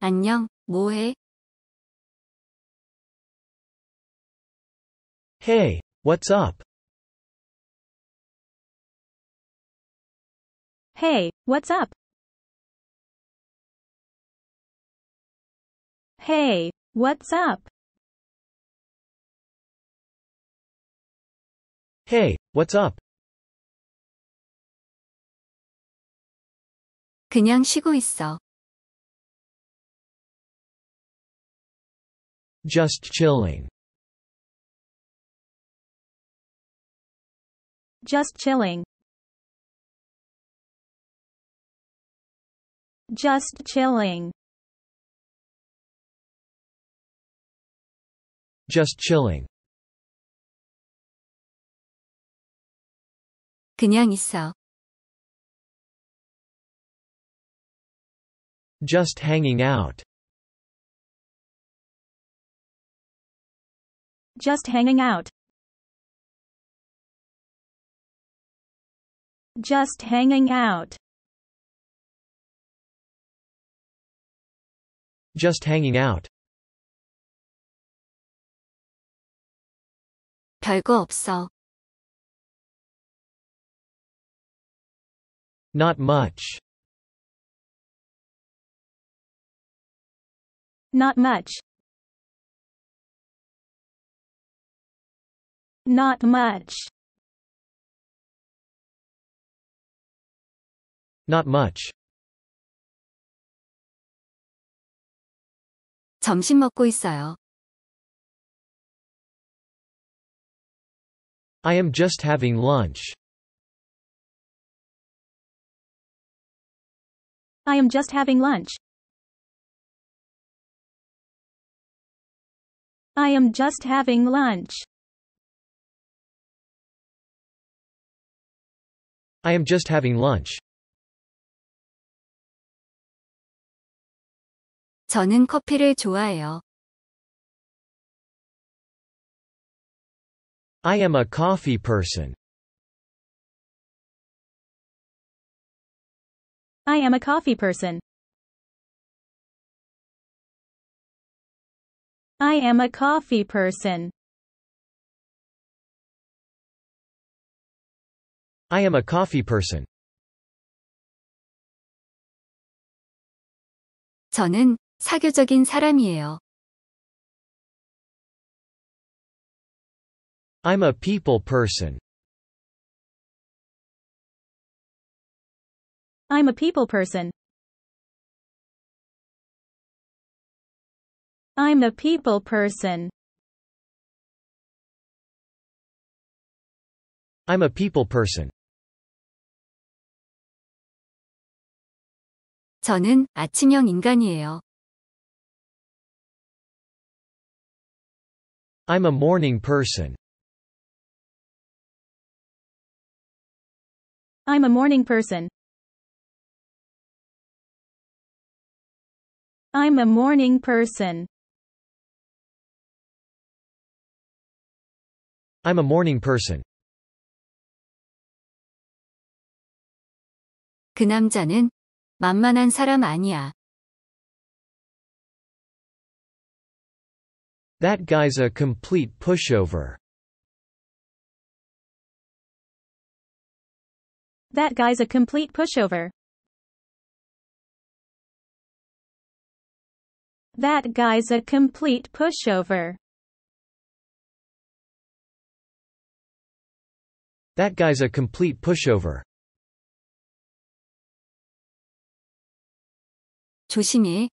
안녕, 뭐해? Hey, what's up? Hey, what's up? Hey, what's up? Hey, what's up? 그냥 쉬고 있어. Just chilling. Just chilling. Just chilling. Just chilling. 그냥 있어. Just hanging out. Just hanging out. Just hanging out. Just hanging out. 별거 없어. Not much. Not much. Not much. Not much. 점심 먹고 있어요. I am just having lunch. I am just having lunch. I am just having lunch. I am just having lunch. 저는 커피를 좋아해요. I am a coffee person. I am a coffee person. I am a coffee person. I am a coffee person. 저는 사교적인 사람이에요. I'm a people person. I'm a people person. I'm a people person. I'm a people person. 저는 아침형 인간이에요. I'm a morning person. I'm a morning person. I'm a morning person. I'm a morning person. 그 남자는 만만한 사람 아니야. That guy's a complete pushover. That guy's a complete pushover. That guy's a complete pushover. That guy's a complete pushover. 조심해.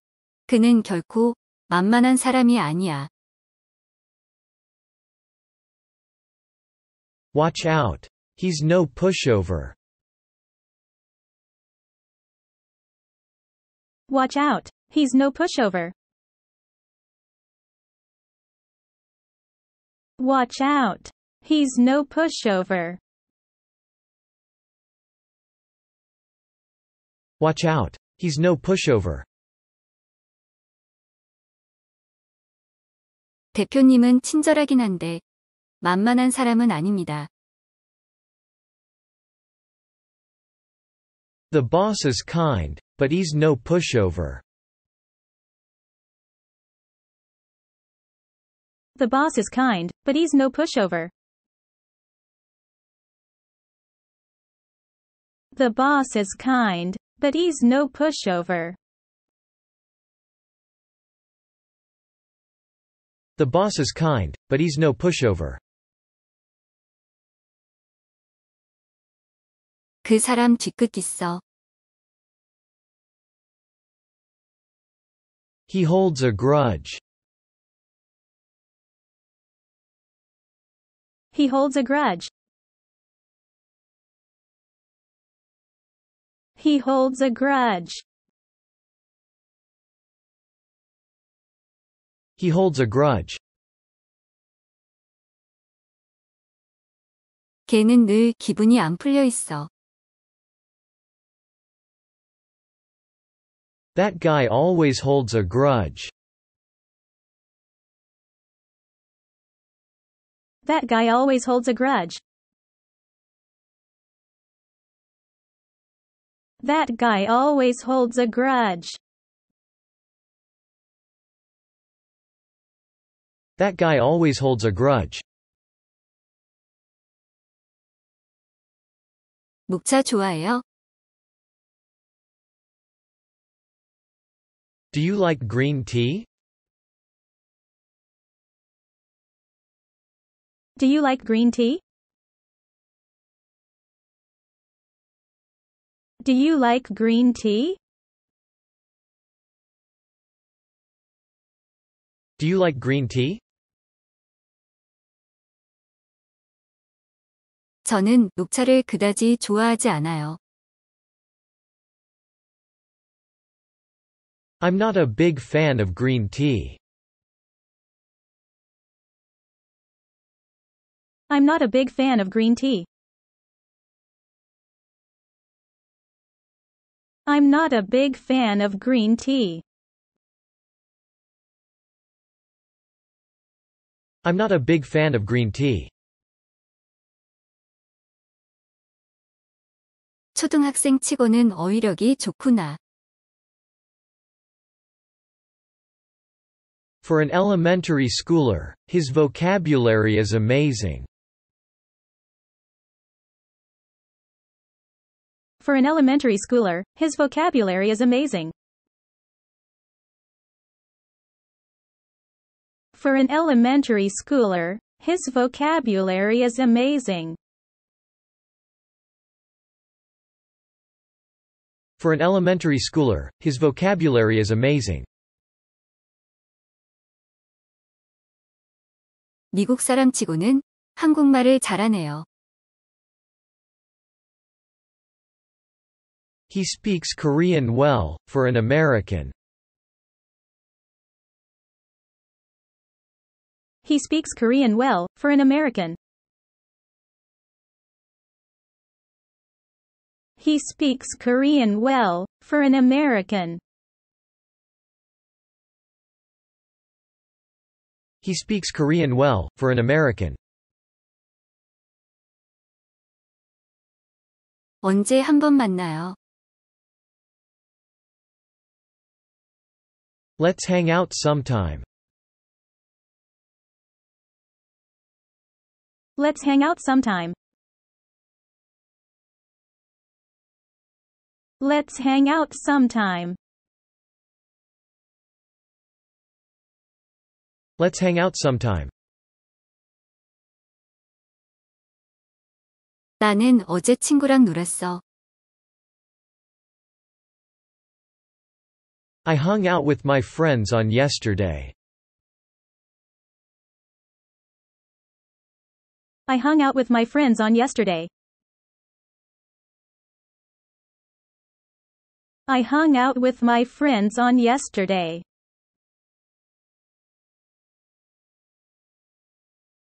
그는 결코 만만한 사람이 아니야. Watch out. He's no pushover. Watch out. He's no pushover. Watch out. He's no pushover. Watch out. He's no pushover. 대표님은 친절하긴 한데 만만한 사람은 아닙니다. The boss is kind, but he's no pushover. The boss is kind, but he's no pushover. The boss is kind, but he's no pushover. The boss is kind, but he's no pushover. 그 사람 뒤끝 있어. He holds a grudge. He holds a grudge. He holds a grudge. He holds a grudge. 걔는 늘 기분이 안 풀려 있어. That guy always holds a grudge. That guy always holds a grudge. That guy always holds a grudge. That guy always holds a grudge. 녹차 좋아해요? Do you like green tea? Do you like green tea? Do you like green tea? Do you like green tea? 저는 녹차를 그다지 좋아하지 않아요. I'm not a big fan of green tea. I'm not a big fan of green tea. I'm not a big fan of green tea. I'm not a big fan of green tea. 초등학생 치고는 어휘력이 좋구나. For an elementary schooler, his vocabulary is amazing. For an elementary schooler, his vocabulary is amazing. For an elementary schooler, his vocabulary is amazing. For an elementary schooler, his vocabulary is amazing. 미국 사람 치고는 한국말을 잘하네요. He speaks Korean well, for an American. He speaks Korean well, for an American. He speaks Korean well, for an American. He speaks Korean well, for an American. 언제 한번 만나요? Let's hang out sometime. Let's hang out sometime. Let's hang out sometime. Let's hang out sometime. 나는 어제 친구랑 놀았어. I hung out with my friends on yesterday. I hung out with my friends on yesterday. I hung out with my friends on yesterday.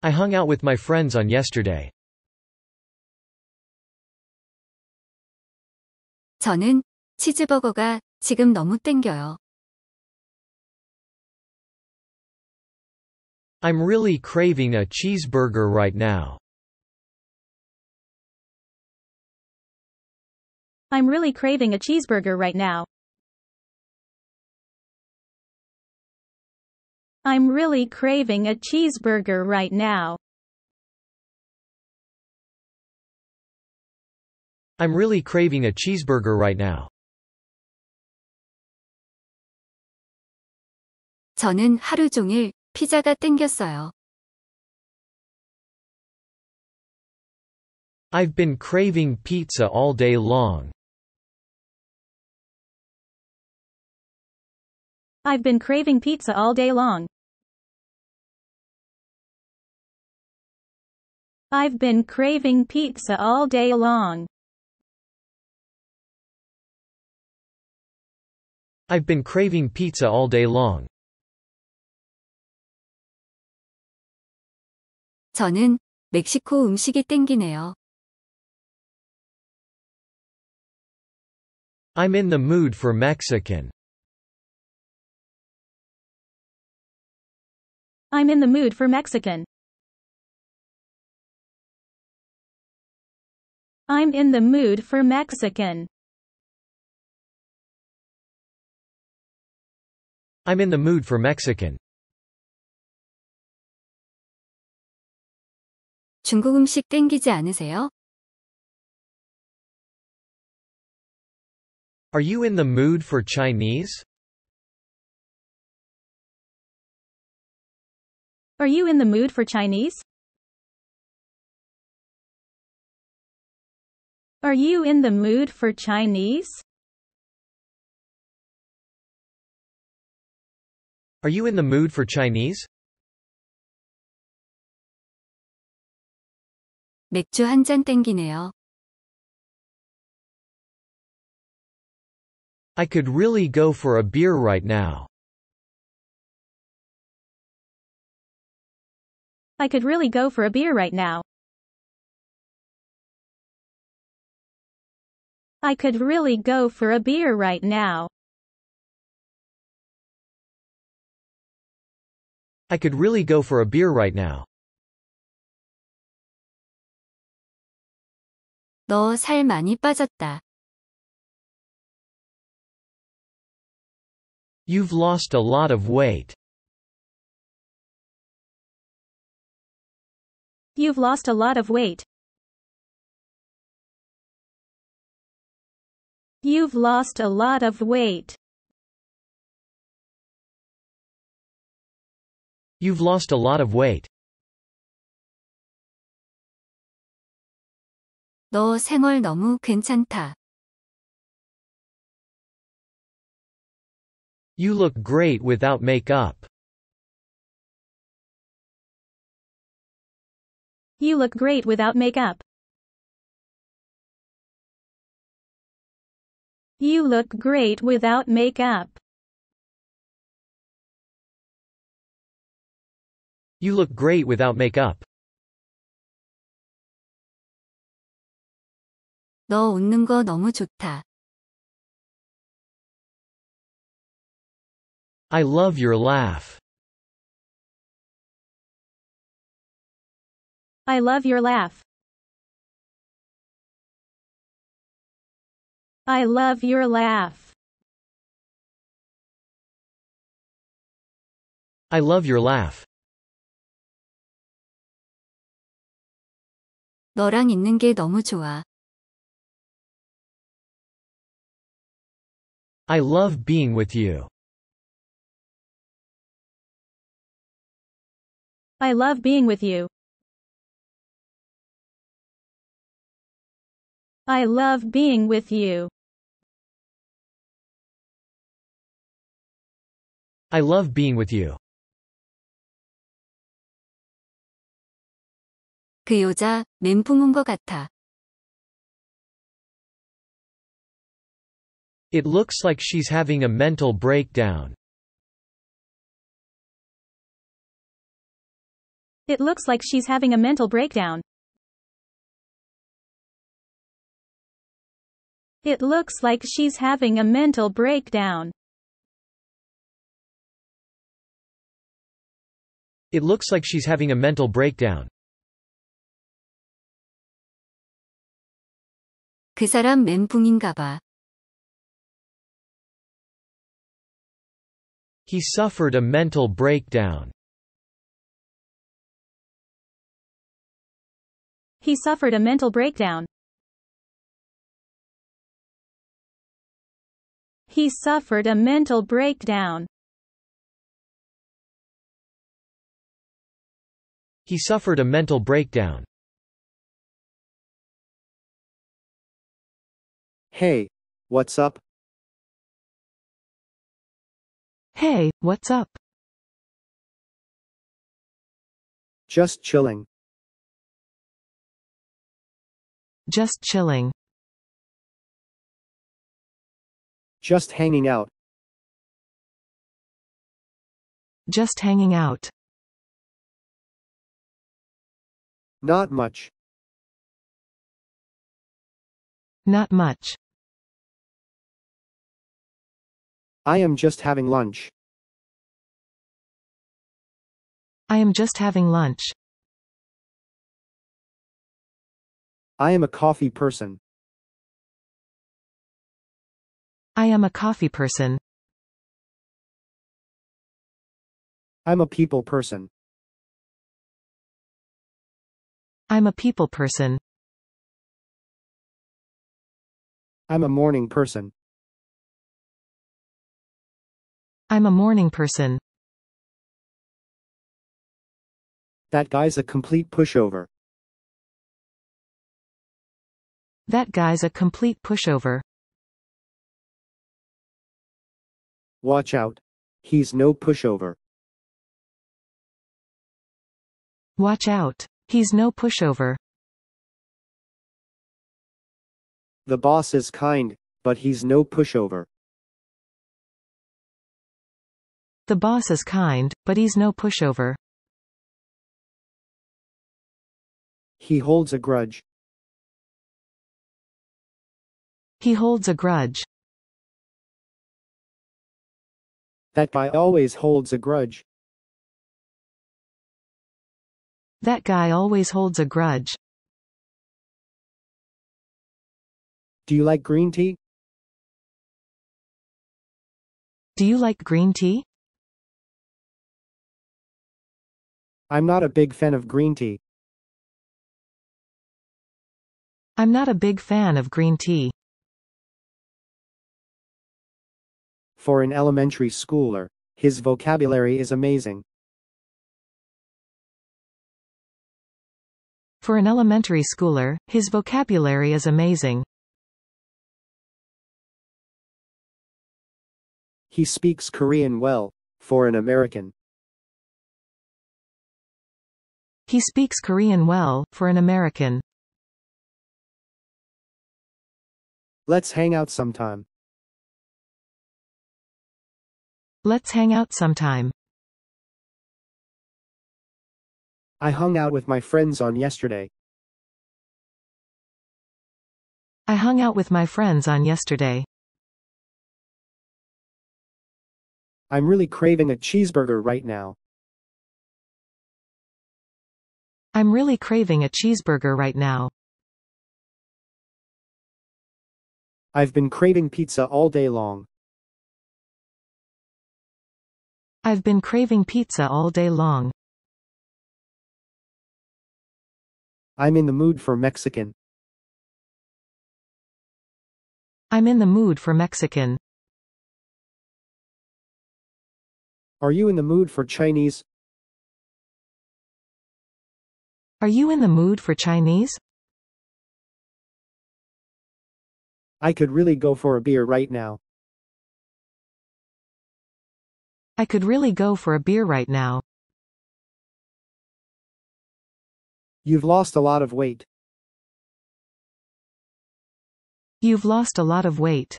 I hung out with my friends on yesterday. 저는 치즈버거가 지금 너무 땡겨요. I'm really craving a cheeseburger right now. I'm really craving a cheeseburger right now. I'm really craving a cheeseburger right now. I'm really craving a cheeseburger right now. 저는 하루 종일 피자가 땡겼어요. I've been craving pizza all day long. I've been craving pizza all day long. I've been craving pizza all day long. I've been craving pizza all day long. 저는 멕시코 음식이 땡기네요. I'm in the mood for Mexican. I'm in the mood for Mexican. I'm in the mood for Mexican. I'm in the mood for Mexican. 중국 음식 땡기지 않으세요? Are you in the mood for Chinese? Are you in the mood for Chinese? Are you in the mood for Chinese? Are you in the mood for Chinese? 맥주 한 잔 땡기네요. I could really go for a beer right now. I could really go for a beer right now. I could really go for a beer right now. I could really go for a beer right now. 너 살 많이 빠졌다. You've lost a lot of weight. You've lost a lot of weight. You've lost a lot of weight. You've lost a lot of weight. 너 생얼 너무 괜찮다. You look great without makeup. You look great without makeup. You look great without makeup. You look great without makeup. 너 웃는 거 너무 좋다. I love your laugh. I love your laugh. I love your laugh. I love your laugh. 너랑 있는 게 너무 좋아. I love being with you. I love being with you. I love being with you. I love being with you. 그 여자 멘붕 온 것 같아. It looks like she's having a mental breakdown. It looks like she's having a mental breakdown. It looks like she's having a mental breakdown. It looks like she's having a mental breakdown. 그 사람 멘붕인가 봐. He suffered a mental breakdown. He suffered a mental breakdown. He suffered a mental breakdown. He suffered a mental breakdown. Hey, what's up? Hey, what's up? Just chilling. Just chilling. Just hanging out. Just hanging out. Not much. Not much. I am just having lunch. I am just having lunch. I am a coffee person. I am a coffee person. I'm a people person. I'm a people person. I'm a morning person. I'm a morning person. That guy's a complete pushover. That guy's a complete pushover. Watch out. He's no pushover. Watch out. He's no pushover. The boss is kind, but he's no pushover. The boss is kind, but he's no pushover. He holds a grudge. He holds a grudge. That guy always holds a grudge. That guy always holds a grudge. Do you like green tea? Do you like green tea? I'm not a big fan of green tea. I'm not a big fan of green tea. For an elementary schooler, his vocabulary is amazing. For an elementary schooler, his vocabulary is amazing. He speaks Korean well, for an American. He speaks Korean well, for an American. Let's hang out sometime. Let's hang out sometime. I hung out with my friends on yesterday. I hung out with my friends on yesterday. I'm really craving a cheeseburger right now. I'm really craving a cheeseburger right now. I've been craving pizza all day long. I've been craving pizza all day long. I'm in the mood for Mexican. I'm in the mood for Mexican. Are you in the mood for Chinese? Are you in the mood for Chinese? I could really go for a beer right now. I could really go for a beer right now. You've lost a lot of weight. You've lost a lot of weight.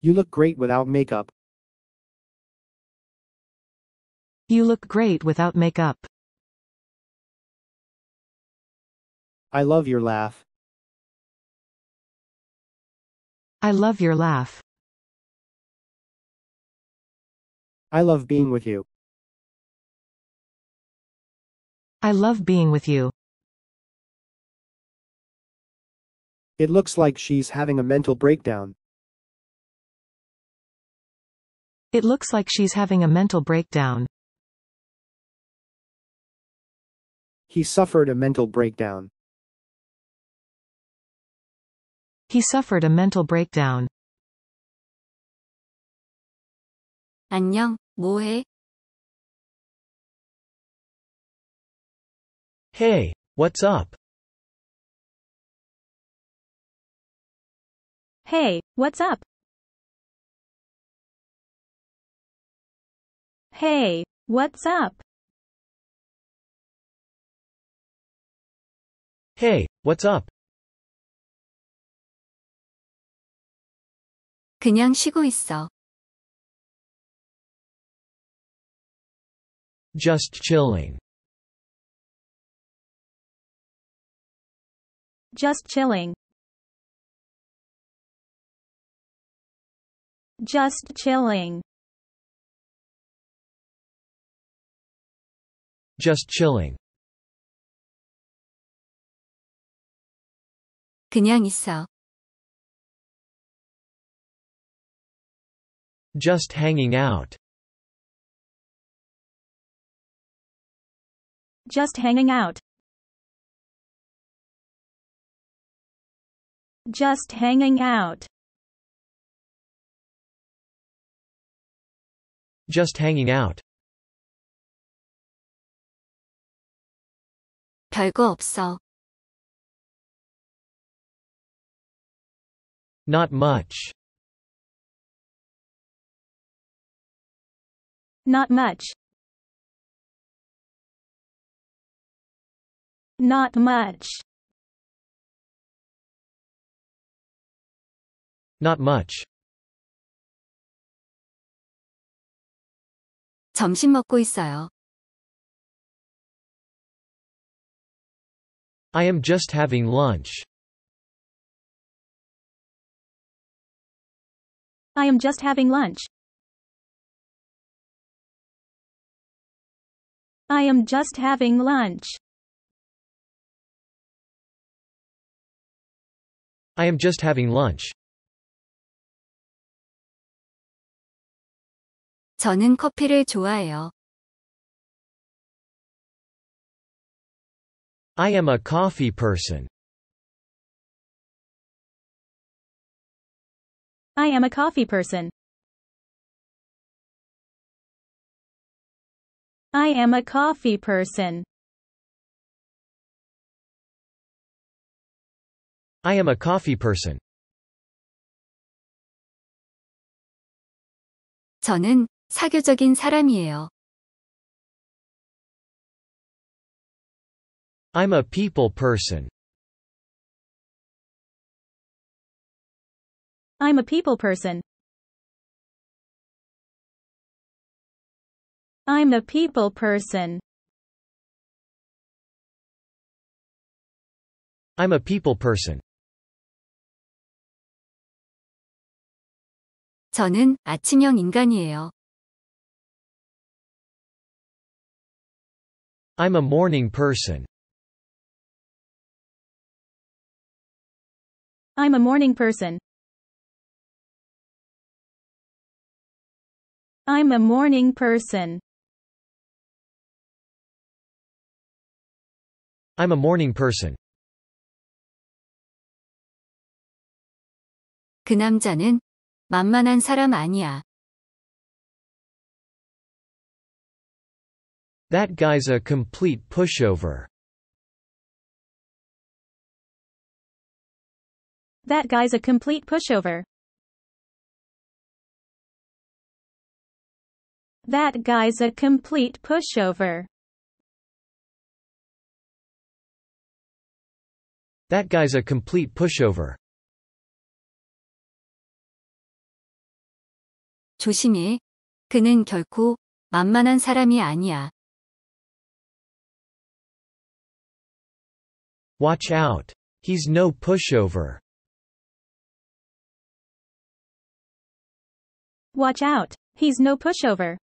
You look great without makeup. You look great without makeup. I love your laugh. I love your laugh. I love being with you. I love being with you. It looks like she's having a mental breakdown. It looks like she's having a mental breakdown. He suffered a mental breakdown. He suffered a mental breakdown. 안녕, 뭐해? Hey, what's up? Hey, what's up? Hey, what's up? Hey, what's up? 그냥 쉬고 있어. Just chilling. Just chilling. Just chilling. Just chilling. 그냥 있어. Just hanging out. Just hanging out. Just hanging out. Just hanging out. 별거 없어. Not much. Not much. Not much. Not much. 점심 먹고 있어요. I am just having lunch. I am just having lunch. I am just having lunch. I am just having lunch. 저는 커피를 좋아해요. I am a coffee person. I am a coffee person. I am a coffee person. I am a coffee person. 저는 사교적인 사람이에요. I'm a people person. I'm a people person. I'm a people person. I'm a people person. 저는 아침형 인간이에요. I'm a morning person. I'm a morning person. I'm a morning person. I'm a morning person. 그 남자는 만만한 사람 아니야. That guy's a complete pushover. That guy's a complete pushover. That guy's a complete pushover. That guy's a complete pushover. 조심해. 그는 결코 만만한 사람이 아니야. Watch out. He's no pushover. Watch out. He's no pushover.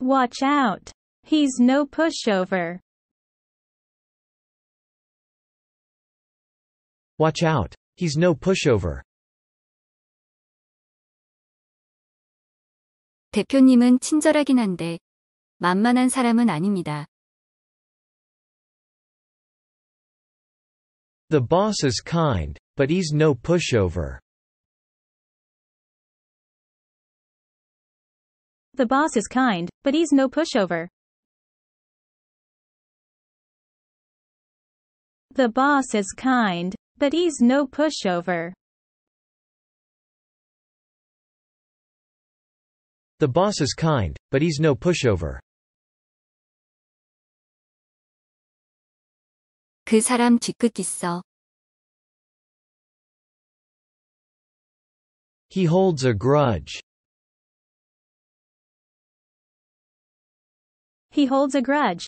Watch out. He's no pushover. Watch out. He's no pushover. 대표님은 친절하긴 한데 만만한 사람은 아닙니다. The boss is kind, but he's no pushover. The boss is kind, but he's no pushover. The boss is kind, but he's no pushover. The boss is kind, but he's no pushover. 그 사람 뒤끝 있어. He holds a grudge. He holds a grudge.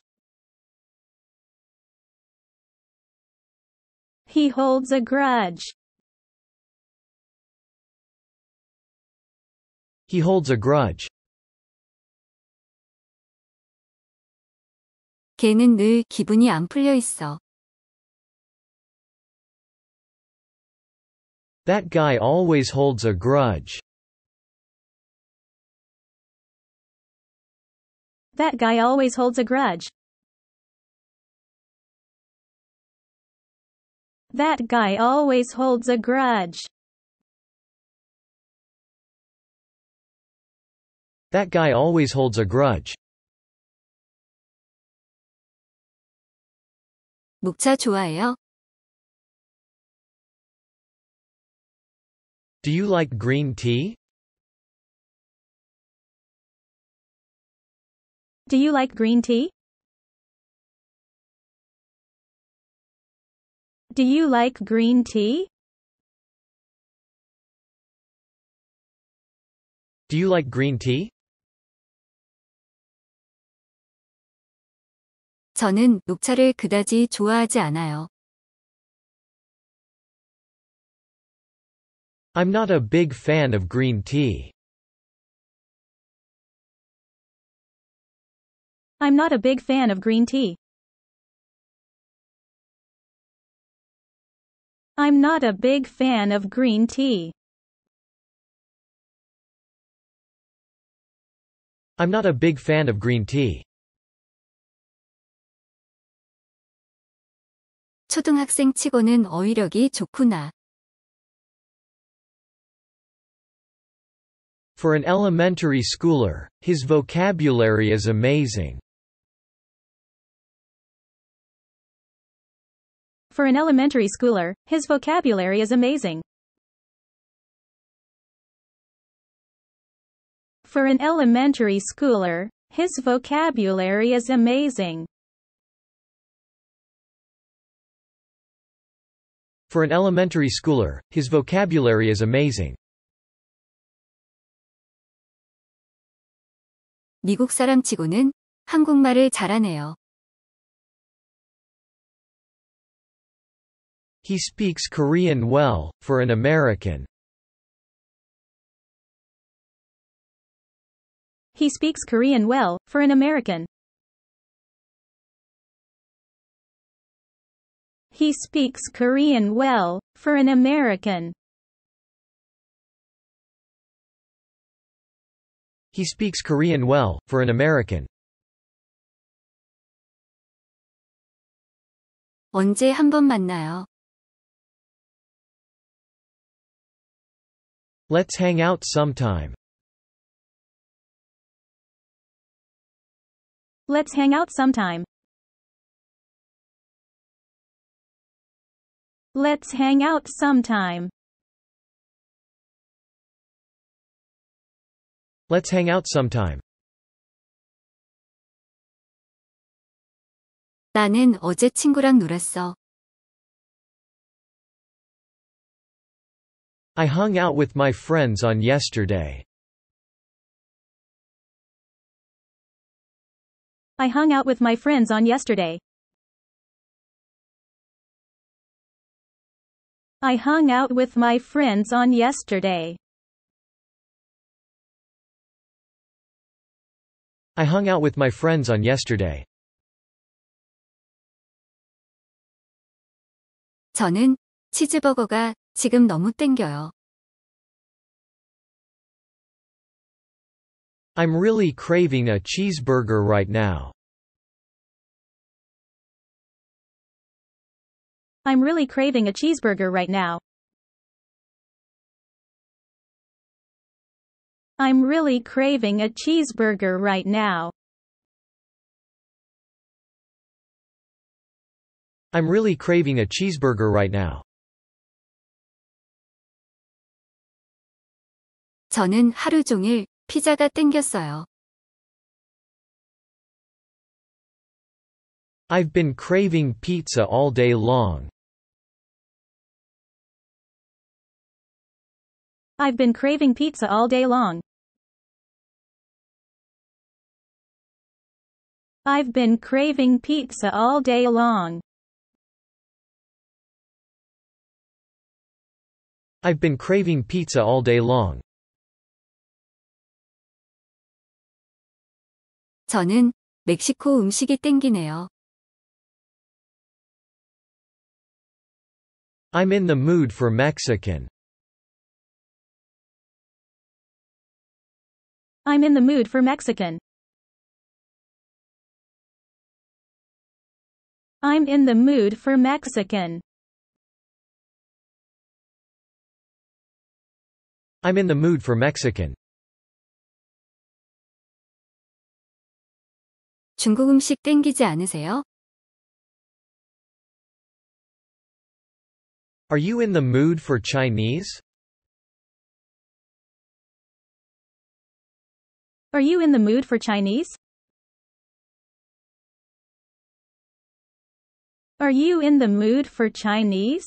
He holds a grudge. He holds a grudge. 걔는 늘 기분이 안 풀려 있어. That guy always holds a grudge. That guy always holds a grudge. That guy always holds a grudge. That guy always holds a grudge. 목차 좋아해요? Do you like green tea? Do you like green tea? Do you like green tea? Do you like green tea? 저는 녹차를 그다지 좋아하지 않아요. I'm not a big fan of green tea. I'm not a big fan of green tea. I'm not a big fan of green tea. I'm not a big fan of green tea. 초등학생 치고는 어휘력이 좋구나. For an elementary schooler, his vocabulary is amazing. For an elementary schooler, his vocabulary is amazing. For an elementary schooler, his vocabulary is amazing. For an elementary schooler, his vocabulary is amazing. 미국 사람 치고는 한국말을 잘하네요. He speaks Korean well, for an American. He speaks Korean well, for an American. He speaks Korean well, for an American. He speaks Korean well, for an American. 언제 한번 만나요? Let's hang out sometime. Let's hang out sometime. Let's hang out sometime. Let's hang out sometime. 나는 어제 친구랑 놀았어. I hung out with my friends on yesterday. I hung out with my friends on yesterday. I hung out with my friends on yesterday. I hung out with my friends on yesterday. 저는 치즈버거가 지금 너무 땡겨요. I'm really craving a cheeseburger right now. I'm really craving a cheeseburger right now. I'm really craving a cheeseburger right now. I'm really craving a cheeseburger right now. 저는 하루 종일 피자가 땡겼어요. I've been craving pizza all day long. I've been craving pizza all day long. I've been craving pizza all day long. I've been craving pizza all day long. 저는 멕시코 음식이 땡기네요. I'm in the mood for Mexican. I'm in the mood for Mexican. I'm in the mood for Mexican. I'm in the mood for Mexican. 중국 음식 땡기지 않으세요? Are you in the mood for Chinese? Are you in the mood for Chinese? Are you in the mood for Chinese?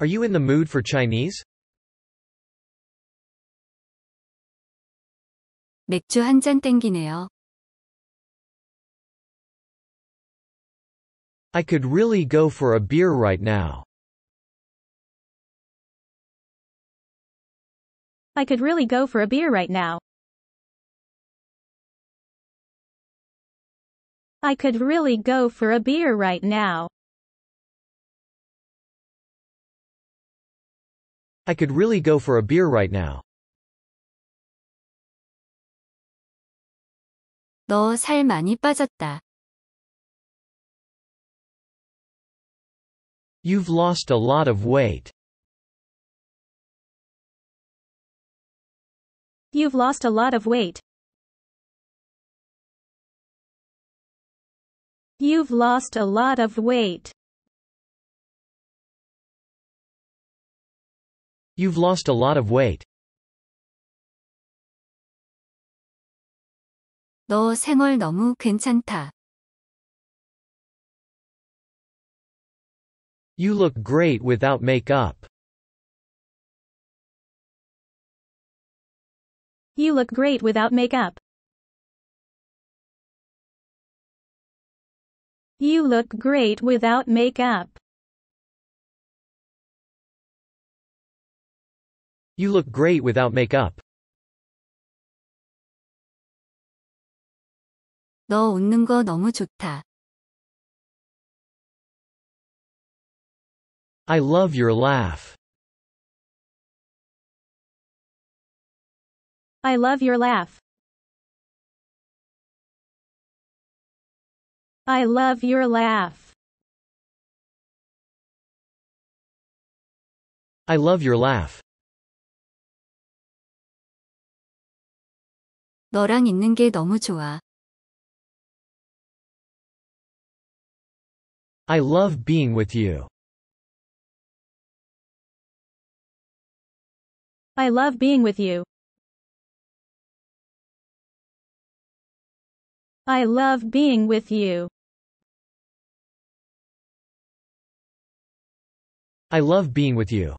Are you in the mood for Chinese? 맥주 한 잔 땡기네요. I could really go for a beer right now. I could really go for a beer right now. I could really go for a beer right now. I could really go for a beer right now. 너 살 많이 빠졌다. You've lost a lot of weight. You've lost a lot of weight. You've lost a lot of weight. You've lost a lot of weight. 너 생얼 너무 괜찮다. You look great without makeup. You look great without makeup. You look great without makeup. You look great without makeup. 너 웃는 거 너무 좋다. I love your laugh. I love your laugh. I love your laugh. I love your laugh. 너랑 있는 게 너무 좋아. I love being with you. I love being with you. I love being with you. I love being with you.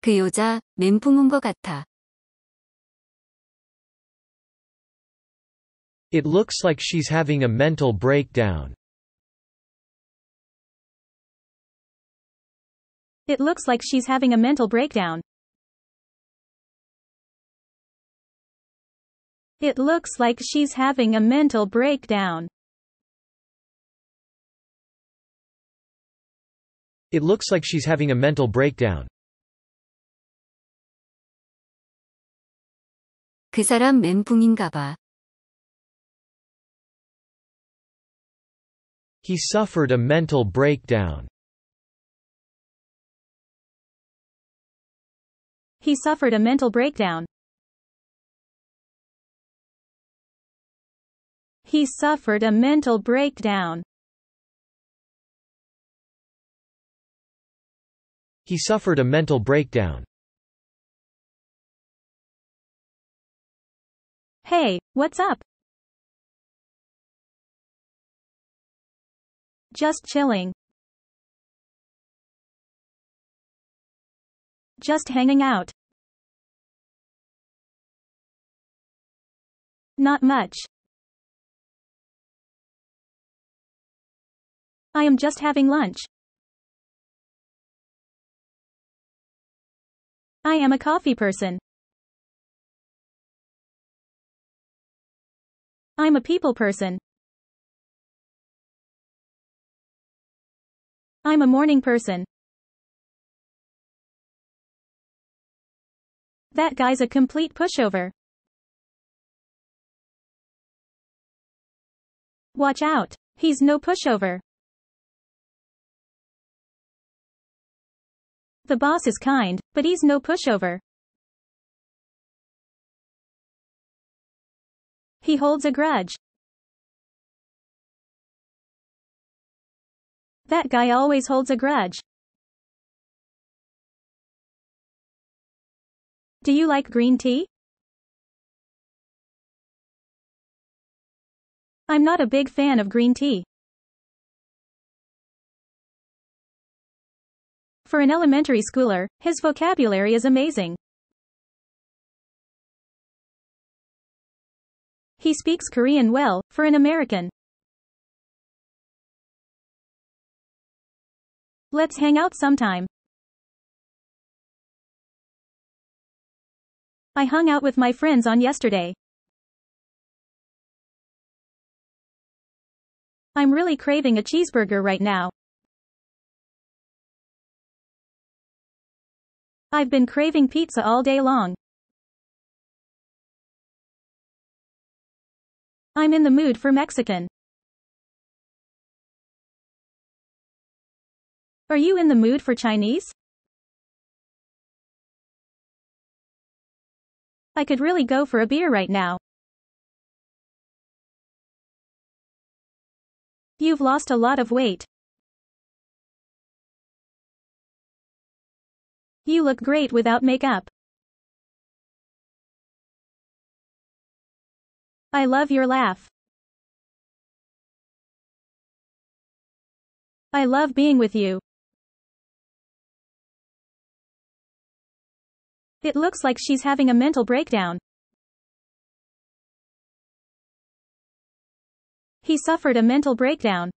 그 여자 멘붕 온 것 같아. It looks like she's having a mental breakdown. It looks like she's having a mental breakdown. It looks like she's having a mental breakdown. It looks like she's having a mental breakdown. 그 사람 멘붕인가 봐. He suffered a mental breakdown. He suffered a mental breakdown. He suffered a mental breakdown. He suffered a mental breakdown. Hey, what's up? Just chilling. Just hanging out. Not much. I am just having lunch. I am a coffee person. I'm a people person. I'm a morning person. That guy's a complete pushover. Watch out. He's no pushover. The boss is kind, but he's no pushover. He holds a grudge. That guy always holds a grudge. Do you like green tea? I'm not a big fan of green tea. For an elementary schooler, his vocabulary is amazing. He speaks Korean well, for an American. Let's hang out sometime. I hung out with my friends on yesterday. I'm really craving a cheeseburger right now. I've been craving pizza all day long. I'm in the mood for Mexican. Are you in the mood for Chinese? I could really go for a beer right now. You've lost a lot of weight. You look great without makeup. I love your laugh. I love being with you. It looks like she's having a mental breakdown. He suffered a mental breakdown.